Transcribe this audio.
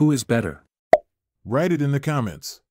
Who is better? Write it in the comments.